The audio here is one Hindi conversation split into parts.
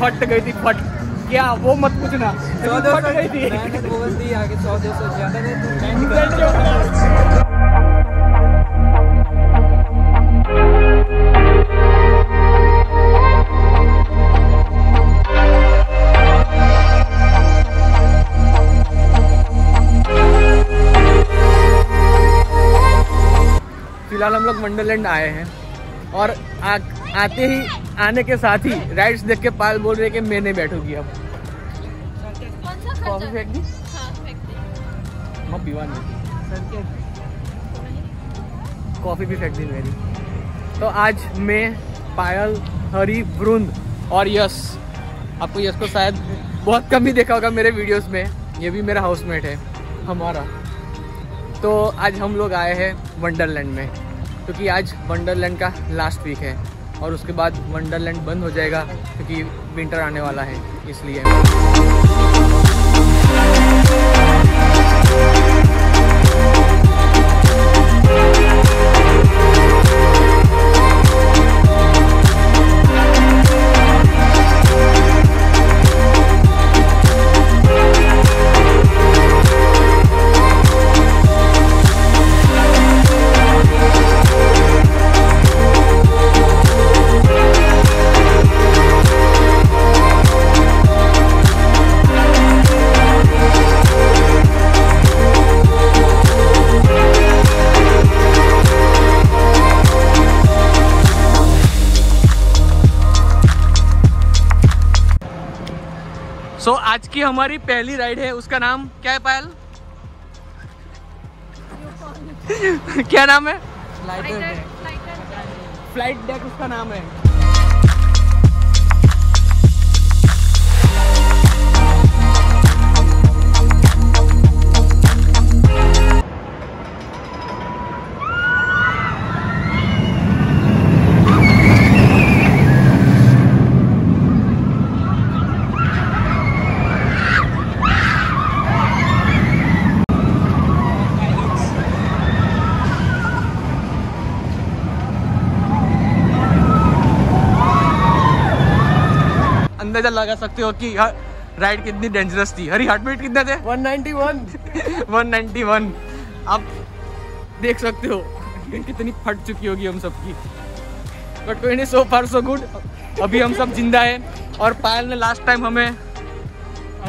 फट गई थी फट। क्या वो मत पूछना। सौ दो फट गई थी। मैंने बोल दी आगे सौ दो सौ ज़्यादा नहीं तो। फ़िलहाल हम लोग वंडरलैंड आए हैं। और आ, आते ही आने के साथ ही राइड्स देख के पाल बोल रहे कि मैं नहीं बैठूँगी अब। कॉफ़ी कॉफ़ी भी फेंक दी मेरी। तो आज मैं पायल हरी वृंद और यश आपको यश को शायद बहुत कम ही देखा होगा मेरे वीडियोस में। ये भी मेरा हाउसमेट है हमारा। तो आज हम लोग आए हैं वंडरलैंड में। क्योंकि आज वंडरलैंड का लास्ट वीक है और उसके बाद वंडरलैंड बंद हो जाएगा क्योंकि विंटर आने वाला है, इसलिए। हमारी पहली राइड है उसका नाम क्या है पायल? क्या नाम है? फ़्लाइट डेक उसका नाम है। लगा सकते हो कि राइड कितनी डेंजरस थी। हरी हार्ट बीट कितने थे? 191 191 आप देख सकते हो कितनी फट चुकी होगी हम सबकी। बट कोई नहीं सो फार सो गुड अभी हम सब ज़िंदा हैं और पायल ने लास्ट टाइम हमें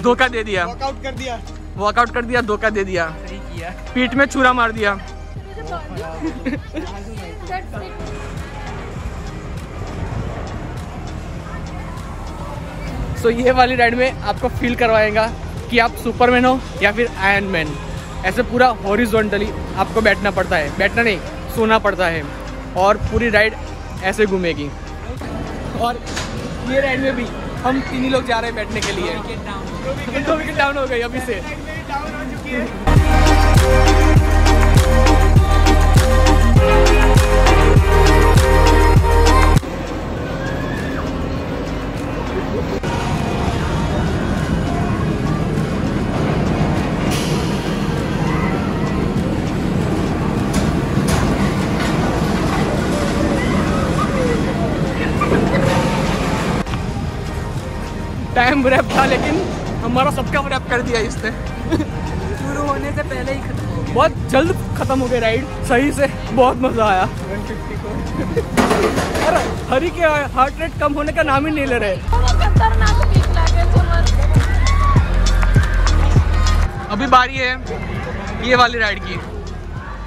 धोखा दे दिया। वर्कआउट कर दिया। वॉकआउट कर दिया धोखा दे दिया। सही किया। पीठ में छुरा मार दिया। सो ये वाली राइड में आपको फील करवाएगा कि आप सुपरमैन हो या फिर आयरन मैन ऐसे पूरा हॉरिजॉन्टली आपको बैठना पड़ता है. बैठना नहीं, सोना पड़ता है. और पूरी राइड ऐसे घूमेगी. और ये राइड में भी हम तीन ही लोग जा रहे हैं बैठने के लिए. दो विकेट डाउन हो गई अभी से. टाइम रैप था, लेकिन हमारा सबका रैप कर दिया इसने। शुरू होने से पहले ही खत्म गया। बहुत जल्द खत्म हो गई राइड सही से बहुत मज़ा आया। अरे, हरी के हार्ट रेट कम होने का नाम ही नहीं ले रहे। अभी बारी है ये वाली राइड की।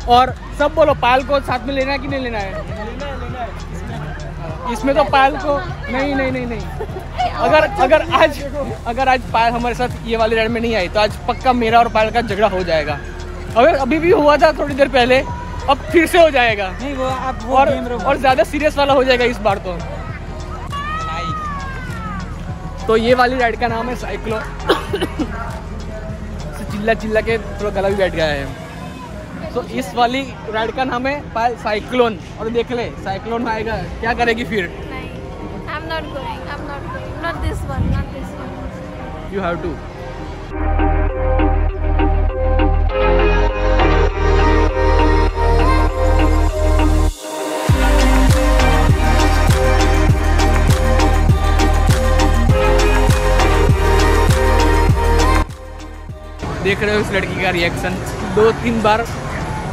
और सब बोलो पाल को साथ में लेना है कि नहीं लेना है? इसमें तो पायल को नहीं नहीं नहीं नहीं। अगर अगर आज अगर आज पायल हमारे साथ ये वाली राइड में नहीं आई तो आज पक्का मेरा और पायल का झगड़ा हो जाएगा। अगर अभी भी हुआ था थोड़ी देर पहले अब फिर से हो जाएगा। नहीं वो आप वो और और ज़्यादा सीरियस वाला हो जाएगा इस बार तो। तो ये वाली राइड का नाम है साइक्लो चिल्ला चिल्ला के थोड़ा गला भी बैठ गया है। तो इस वाली राइड का नाम है साइक्लोन और देख ले साइक्लोन आएगा। क्या करेगी फिर? यू हैव टू देख रहे हो इस लड़की का रिएक्शन दो तीन बार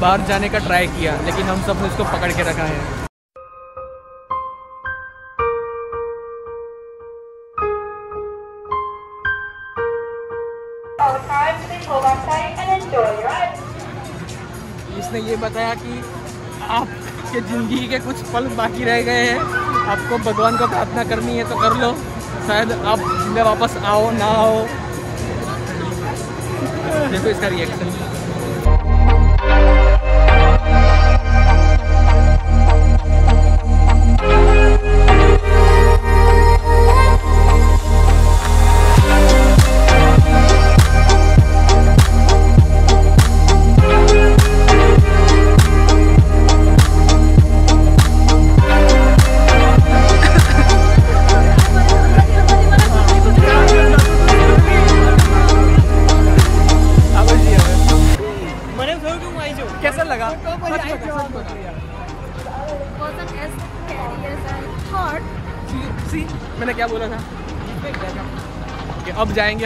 बाहर जाने का ट्राई किया, लेकिन हम सबने इसको पकड़ के रखा है. इसने ये बताया कि आपके ज़िंदगी के कुछ पल बाकी रह गए हैं। आपको भगवान को प्रार्थना करनी है तो कर लो। शायद आप ज़िंदा वापस आओ, ना आओ। देखो इसका रिएक्शन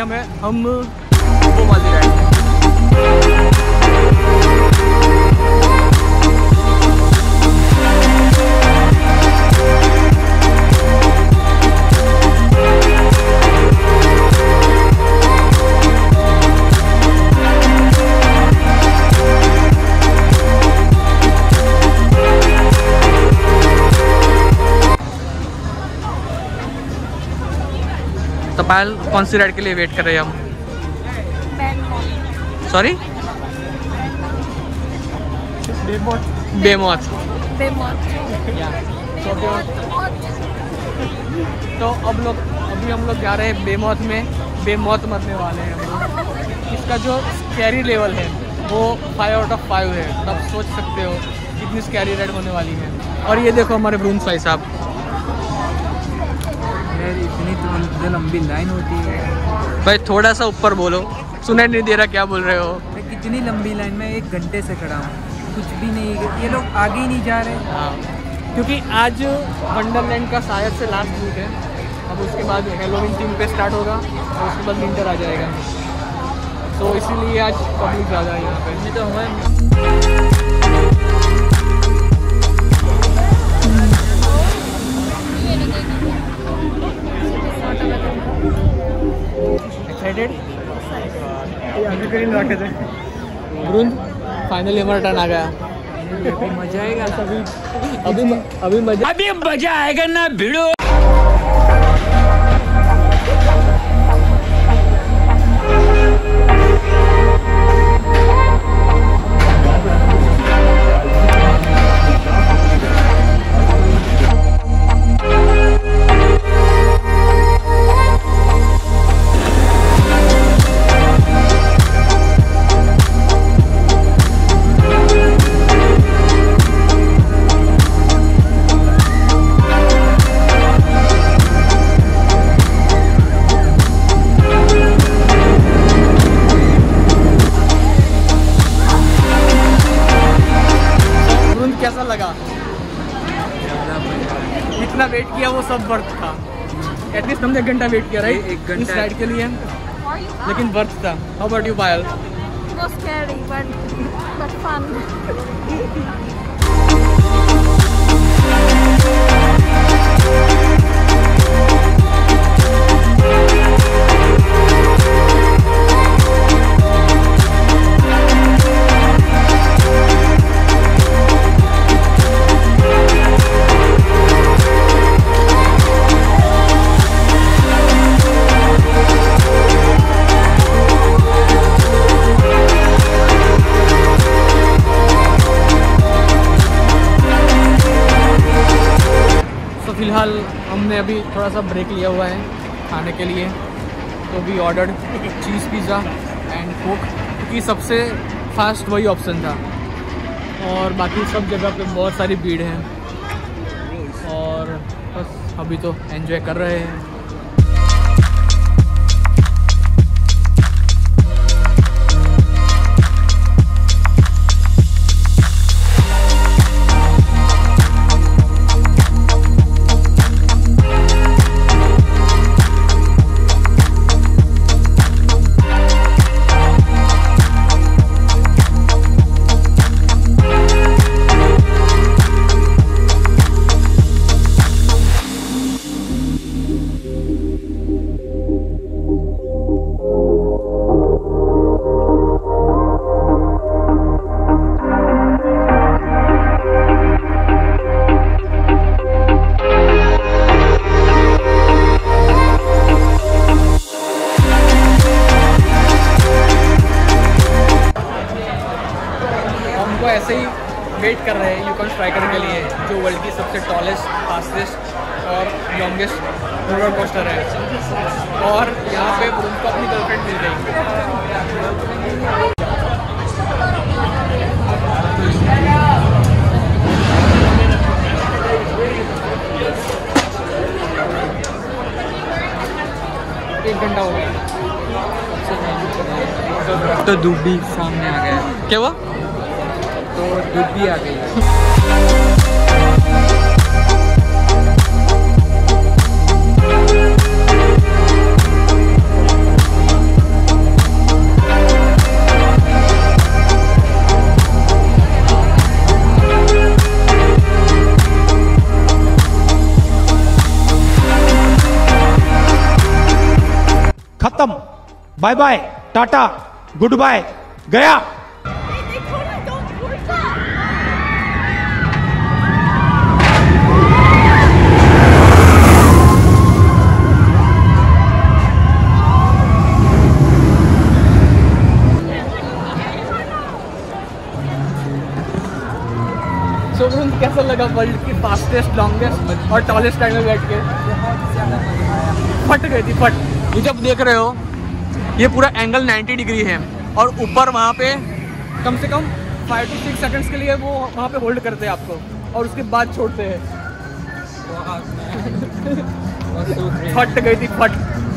अब है हमें पायल कौन सी राइड के लिए वेट कर रहे हैं हम? सॉरी बेमौत। तो अब लोग, अभी हम लोग जा रहे हैं बेमौत में। बेमौत मरने वाले हैं इसका जो स्कैरी लेवल है, वो फाइव आउट ऑफ़ फाइव है। तो आप सोच सकते हो, कितनी स्कैरी राइड होने वाली है। और ये देखो हमारे ब्रून भाई साहब। यार इतनी तो लंबी लाइन होती है। भाई थोड़ा सा ऊपर बोलो। सुनाई नहीं दे रहा क्या बोल रहे हो? मैं कितनी लंबी लाइन में एक घंटे से खड़ा हूँ। कुछ भी नहीं ये लोग आगे ही नहीं जा रहे। हाँ। क्योंकि आज वंडरलैंड का शायद से लास्ट वीक है। अब उसके बाद हेलोविन थीम पे स्टार्ट होगा और उसके बाद विंटर आ जाएगा। तो इसीलिए आज पब्लिक ज़्यादा है यहाँ पे। नहीं तो हमें एक्साइटेड अभी करीन रखे थे। वरुण फाइनली हमारा टर्न आ गया। मज़ा आएगा अभी अभी मज़ा अभी मज़ा आएगा ना भिड़ो। घंटा वेट किया राइट एक घंटा। इस राइड के लिए। लेकिन वर्थ था। How about you Payal It was फ़िलहाल हमने अभी थोड़ा सा ब्रेक लिया हुआ है खाने के लिए। तो भी order cheese pizza and coke क्योंकि सबसे फास्ट वही ऑप्शन था। और बाकी सब जगह पे बहुत सारी भीड़ है। और बस अभी तो एंजॉय कर रहे हैं। एक घंटा हो गया। तो धूप भी सामने आ गया। क्या हुआ? तो धूप भी आ गई। Bye bye tata good bye गया। सो कैसा लगा वर्ल्ड की फास्टेस्ट लॉन्गेस्ट और टॉलेस्ट टाइम में बैठ के? फट गई थी फट। ये जब देख रहे हो ये पूरा एंगल 90 डिग्री है। और ऊपर वहाँ पे कम से कम फाइव टू सिक्स सेकंड्स के लिए वो वहाँ पे होल्ड करते हैं आपको और उसके बाद छोड़ते हैं। फट गई थी फट।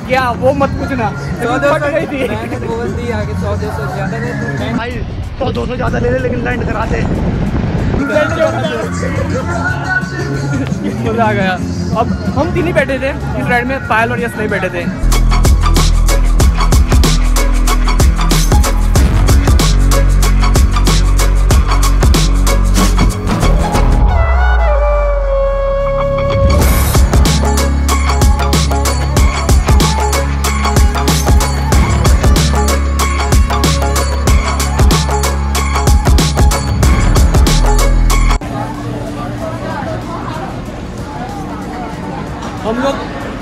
क्या वो मत पूछना। फट गई थी। बोल दी सौ दो सौ ज़्यादा दे तो दो सौ ज़्यादा ले ले लेकिन लैंड करा दे मज़ा आ गया। अब हम तीन ही बैठे थे इस राइड में पायल और यस नहीं बैठे थे।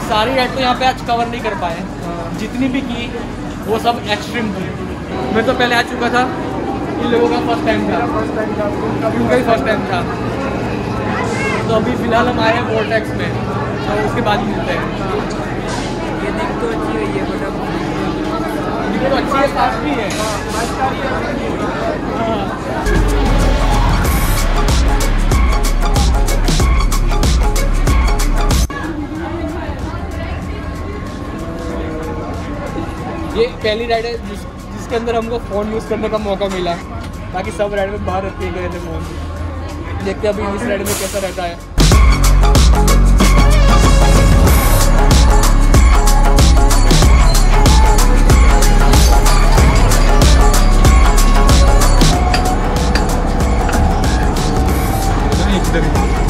सारी राइड तो यहाँ पे आज कवर नहीं कर पाए। जितनी भी की वो सब एक्सट्रीम थी। मैं तो पहले आ चुका था इन लोगों का फ़र्स्ट टाइम था। उनका ही फ़र्स्ट टाइम था। तो अभी फ़िलहाल हम आए हैं वोटेक्स में तो उसके बाद ही मिलते हैं। ये दिख तो अच्छी हुई है ये तो अच्छी है भी है। ये पहली राइड है जिस, जिसके अंदर हमको फ़ोन यूज़ करने का मौका मिला। बाकी सब राइड में बाहर रखे गए थे फ़ोन देखते अभी इस राइड में कैसा रहता है। रेडी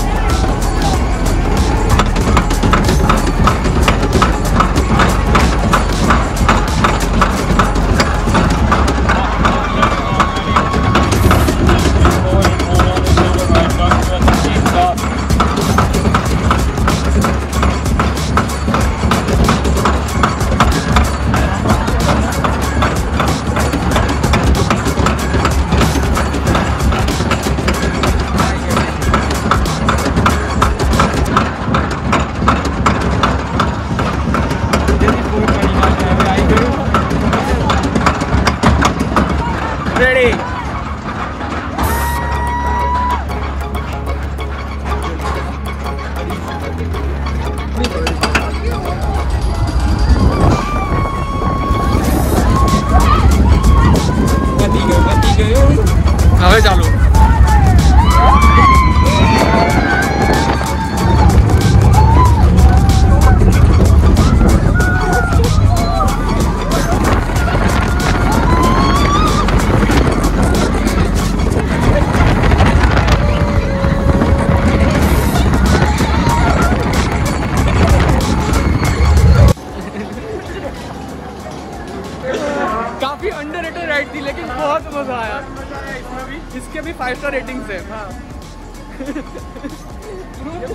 भी इसके भी फाइव स्टार रेटिंग्स है। हाँ।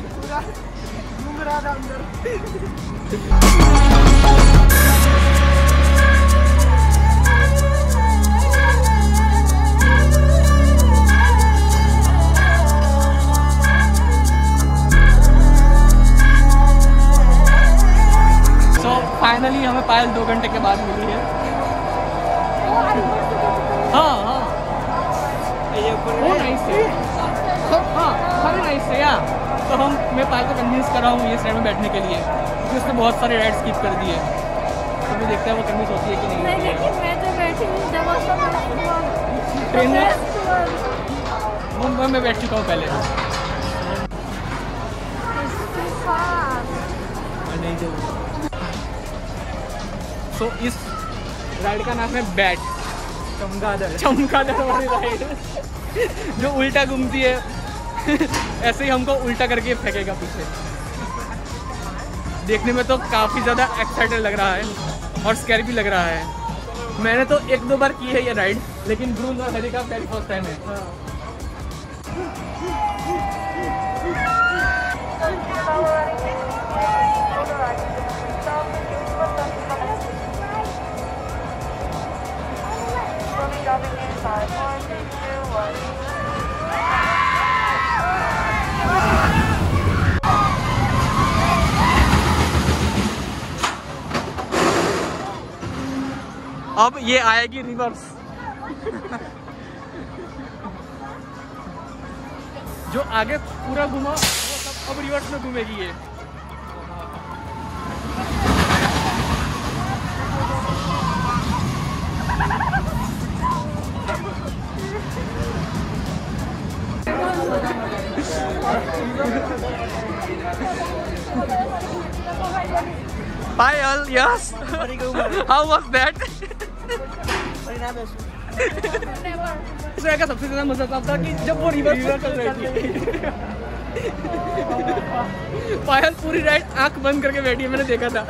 पूरा फाइनली हमें पायल दो घंटे के बाद मिली है। हाँ। वो नाइस है। हाँ very nice है या तो हम मैं पायल को कन्विंस कर रहा हूँ ये साइड में बैठने के लिए क्योंकि उसने बहुत सारे राइड स्किप कर दिए। तो भी देखते हैं वो कन्विंस होती है कि नहीं नहीं लेकिन मैं बैठी हूँ ट्रेन में मुंबई में बैठ चुका हूँ पहले। सो इस राइड का नाम है बैट चमगादड़। चमकादड़ वाली राइड जो उल्टा घूमती है, ऐसे ही हमको उल्टा करके फेंकेगा पीछे। देखने में तो काफ़ी ज़्यादा एक्साइटेड लग रहा है और स्कैरी भी लग रहा है। मैंने तो एक दो बार की है ये राइड लेकिन ब्रून और हरी का पहली फ़र्स्ट टाइम है। अब ये आएगी रिवर्स जो आगे पूरा घुमा वो सब अब रिवर्स में घूमेगी ये Payal, yes. How was that? इसमें का सबसे ज़्यादा मज़ा तब था कि जब वो रिवर्स कर रही थी पायल पूरी राइट आँख बंद करके बैठी है मैंने देखा था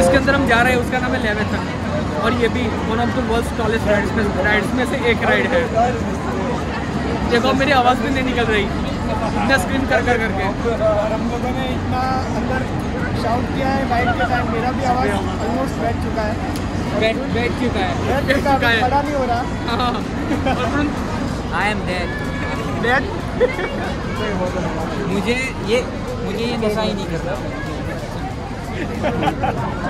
जिसके अंदर हम जा रहे हैं उसका नाम है लेवेथन और ये भी one of the world tallest rides में राइड्स में से एक राइड है। देखो मेरी आवाज़ भी नहीं निकल रही। इतना स्क्रीन कर कर करके और हम लोगों ने इतना अंदर शाउट किया है राइड के टाइम मेरा भी आवाज़ ऑलमोस्ट बैठ चुका है। बैठ बैठ चुका है। बैठ चुका है नहीं हो रहा। आई एम डेड बैठ मुझे ये मुझे ये नशा ही नहीं करता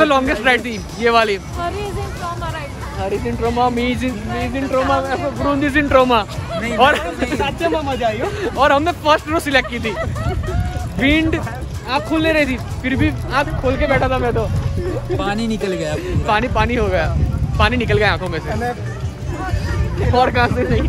मज़ा सबसे लॉन्गेस्ट राइड थी ये वाली in trauma me is in trauma ब्रूंद is in trauma और सच्चे में मज़ा आई और हमने फ़र्स्ट रो सिलेक्ट की थी। विंड आँख खुलने रही थी फिर भी आँख खोल के बैठा था मैं तो। पानी निकल गया। पानी पानी हो गया। पानी निकल गया आँखों में से। और कहाँ से नहीं।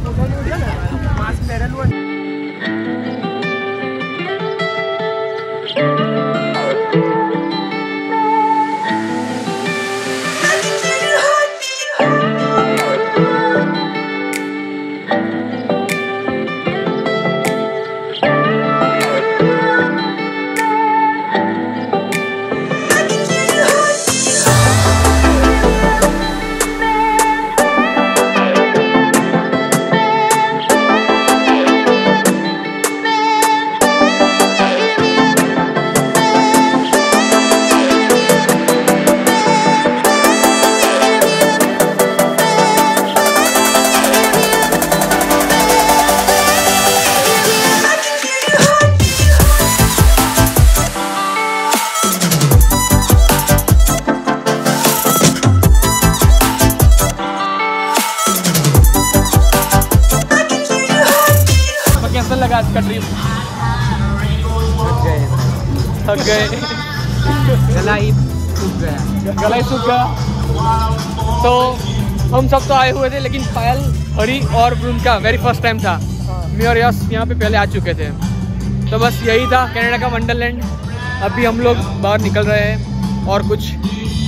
कैसा लगा आज का ट्रिप थक गए। गला ही सूख गया। गला ही सूख गया। तो हम सब तो आए हुए थे लेकिन पायल हरी और वरुण का वेरी फ़र्स्ट टाइम था। मैं और यश यहाँ पे पहले आ चुके थे। तो बस यही था कनाडा का वंडरलैंड। अभी हम लोग बाहर निकल रहे हैं और कुछ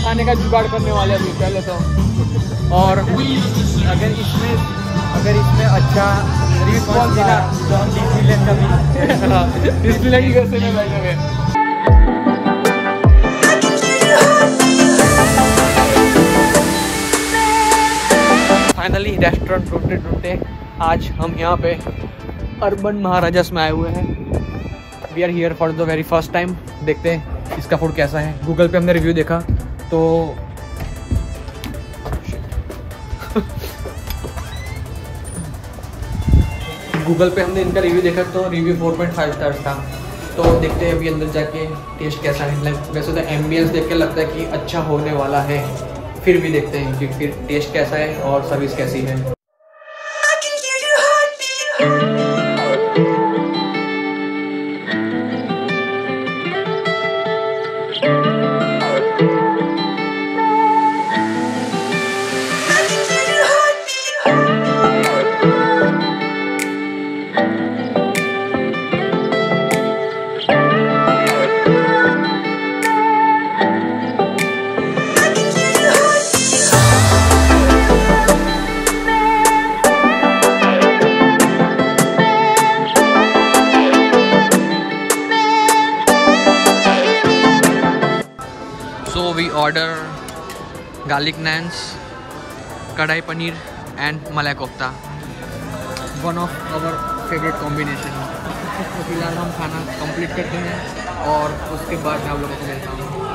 खाने का जुगाड़ करने वाले अभी पहले तो। और अगर इसमें अगर इसमें अच्छा फाइनली रेस्टोरेंट ढूंढते ढूंढते आज हम यहाँ पे अर्बन महाराजस में आए हुए हैं। We are here for the very first time देखते हैं इसका फ़ूड कैसा है। गूगल पे हमने रिव्यू देखा तो गूगल पे हमने इनका रिव्यू देखा तो रिव्यू 4.5 स्टार्स था। तो देखते हैं अभी अंदर जाके टेस्ट कैसा है। लाइक वैसे तो एम्बियंस देख के लगता है कि अच्छा होने वाला है। फिर भी देखते हैं कि फिर टेस्ट कैसा है और सर्विस कैसी है। Garlic naans, kadai paneer and malai kofta. One of our favorite combination. तो फ़िलहाल हम खाना कंप्लीट करते हैं और उसके बाद मैं आप लोगों को मिलता हूँ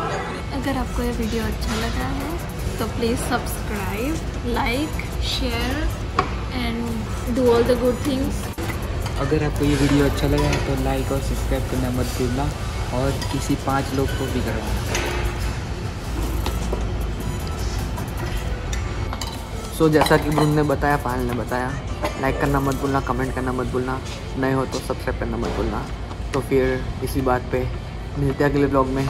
अगर आपको ये वीडियो अच्छा लगा है तो please subscribe like share and do all the good things अगर आपको ये वीडियो अच्छा लगा है तो लाइक और सब्सक्राइब करना मत भूलना और किसी पाँच लोग को भी करना सो so, जैसा कि ब्रुन ने बताया पायल ने बताया लाइक करना मत भूलना कमेंट करना मत भूलना नए हो तो सब्सक्राइब करना मत भूलना। तो फिर इसी बात पे मिलते हैं अगले ब्लॉग में।